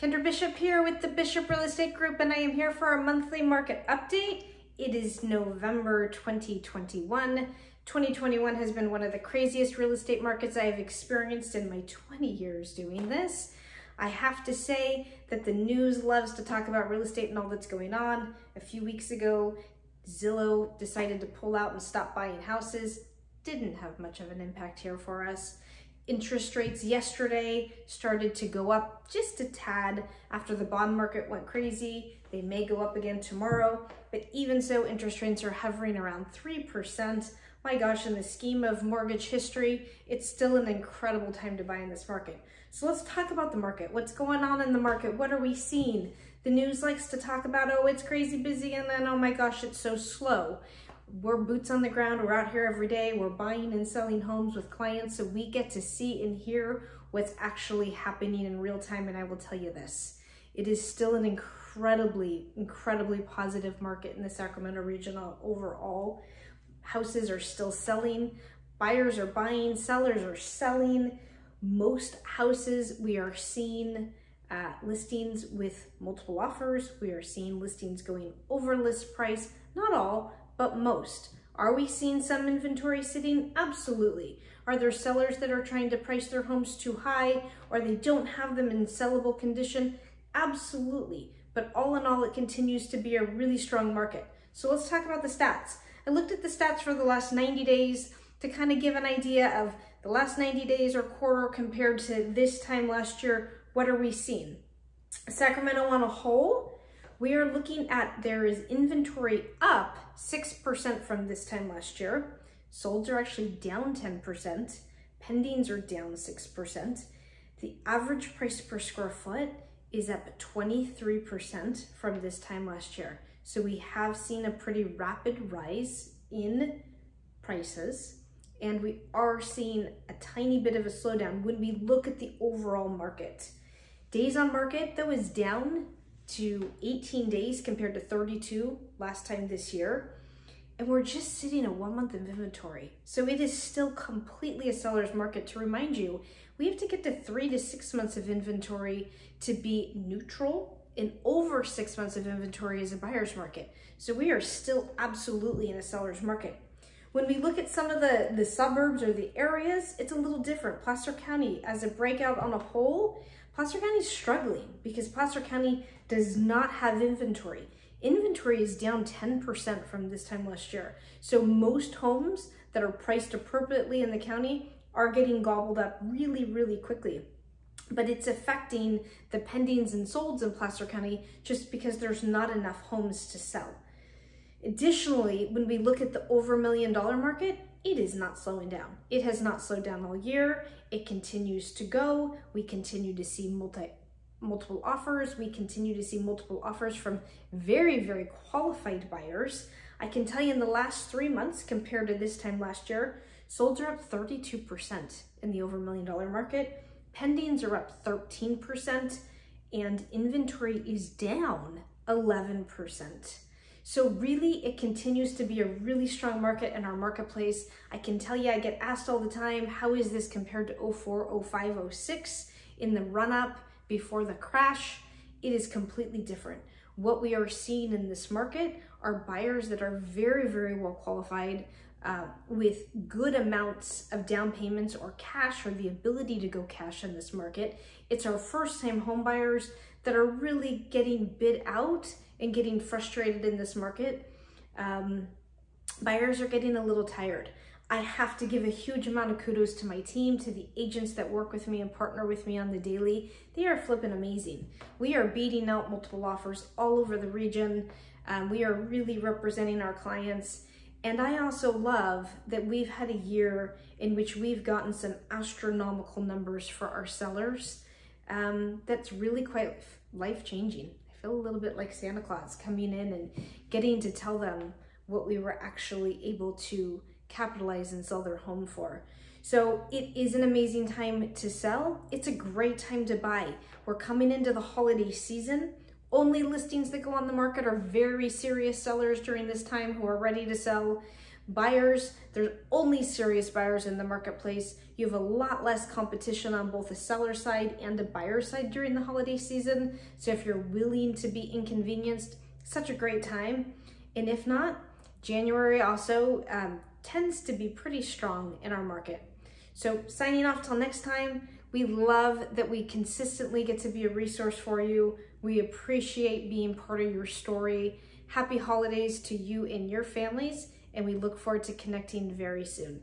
Kendra Bishop here with the Bishop Real Estate Group and I am here for our monthly market update. It is November 2021. 2021 has been one of the craziest real estate markets I have experienced in my 20 years doing this. I have to say that the news loves to talk about real estate and all that's going on. A few weeks ago, Zillow decided to pull out and stop buying houses. Didn't have much of an impact here for us. Interest rates yesterday started to go up just a tad after the bond market went crazy. They may go up again tomorrow, but even so, interest rates are hovering around 3%. My gosh, in the scheme of mortgage history, it's still an incredible time to buy in this market. So let's talk about the market. What's going on in the market? What are we seeing? The news likes to talk about, oh, it's crazy busy, and then, oh my gosh, it's so slow we're boots on the ground. We're out here every day. We're buying and selling homes with clients. So we get to see and hear what's actually happening in real time. And I will tell you this, it is still an incredibly, incredibly positive market in the Sacramento region overall. Houses are still selling. Buyers are buying, sellers are selling. Most houses we are seeing uh, listings with multiple offers. We are seeing listings going over list price. Not all, but most. Are we seeing some inventory sitting? Absolutely. Are there sellers that are trying to price their homes too high or they don't have them in sellable condition? Absolutely. But all in all, it continues to be a really strong market. So let's talk about the stats. I looked at the stats for the last 90 days to kind of give an idea of the last 90 days or quarter compared to this time last year. What are we seeing? Sacramento on a whole we are looking at there is inventory up 6% from this time last year. Solds are actually down 10%. Pendings are down 6%. The average price per square foot is up 23% from this time last year. So we have seen a pretty rapid rise in prices and we are seeing a tiny bit of a slowdown when we look at the overall market. Days on market though is down to 18 days compared to 32 last time this year. And we're just sitting a one month of inventory. So it is still completely a seller's market. To remind you, we have to get to three to six months of inventory to be neutral and over six months of inventory is a buyer's market. So we are still absolutely in a seller's market. When we look at some of the, the suburbs or the areas, it's a little different. Placer County as a breakout on a whole, Placer County is struggling because Placer County does not have inventory. Inventory is down 10% from this time last year. So most homes that are priced appropriately in the county are getting gobbled up really, really quickly. But it's affecting the pendings and solds in Placer County just because there's not enough homes to sell. Additionally, when we look at the over million dollar market, it is not slowing down. It has not slowed down all year. It continues to go. We continue to see multi multiple offers. We continue to see multiple offers from very, very qualified buyers. I can tell you in the last three months compared to this time last year, solds are up 32% in the over million dollar market. Pendings are up 13% and inventory is down 11%. So really, it continues to be a really strong market in our marketplace. I can tell you, I get asked all the time, how is this compared to 04, 05, 06 in the run up before the crash? It is completely different. What we are seeing in this market are buyers that are very, very well qualified uh, with good amounts of down payments or cash or the ability to go cash in this market. It's our first time home buyers that are really getting bid out and getting frustrated in this market. Um, buyers are getting a little tired. I have to give a huge amount of kudos to my team, to the agents that work with me and partner with me on the daily. They are flipping amazing. We are beating out multiple offers all over the region. Um, we are really representing our clients. And I also love that we've had a year in which we've gotten some astronomical numbers for our sellers. Um, that's really quite life-changing feel a little bit like Santa Claus coming in and getting to tell them what we were actually able to capitalize and sell their home for. So it is an amazing time to sell. It's a great time to buy. We're coming into the holiday season. Only listings that go on the market are very serious sellers during this time who are ready to sell. Buyers. There's only serious buyers in the marketplace. You have a lot less competition on both the seller side and the buyer side during the holiday season. So if you're willing to be inconvenienced, such a great time. And if not, January also um, tends to be pretty strong in our market. So signing off till next time, we love that we consistently get to be a resource for you. We appreciate being part of your story. Happy holidays to you and your families, and we look forward to connecting very soon.